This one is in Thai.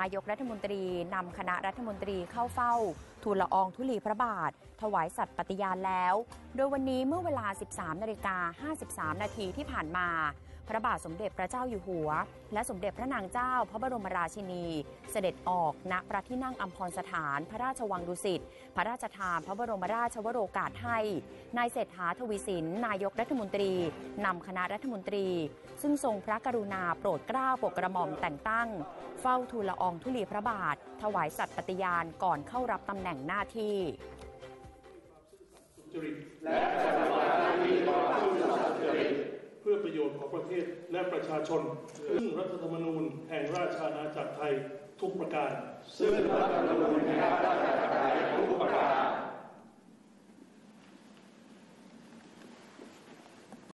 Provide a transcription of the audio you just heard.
นายกรัฐมนตรีนำคณะรัฐมนตรีเข้าเฝ้า ทูลละอองธุลีพระบาท ถวายสัตย์ปฏิญาณแล้ว โดยวันนี้เมื่อเวลา 13นาฬิกา53 นาทีที่ผ่านมา พระบาทสมเด็จพระเจ้าอยู่หัว และสมเด็จพระนางเจ้า พระบรมราชินี เสด็จออกณพระที่นั่งอัมพรสถาน พระราชวังดุสิต พระราชทานพระบรมราชวโรกาสให้ นายเศรษฐาทวีสิน นายกรัฐมนตรีนำคณะรัฐมนตรี ซึ่งทรงพระกรุณาโปรดเกล้าโปรดกระหม่อมแต่งตั้ง เฝ้าทูลละอองธุลีพระบาท ถวายสัตย์ปฏิญาณก่อนเข้ารับตำแหน่งหน้าที่ จริตและปฏิบัติหน้าที่ต่อผู้สัตย์จริตเพื่อ ประเทศและประชาชน ซึ่งรัฐธรรมนูญแห่งราชอาณาจักรไทยทุกประการ ซึ่งรัฐธรรมนูญ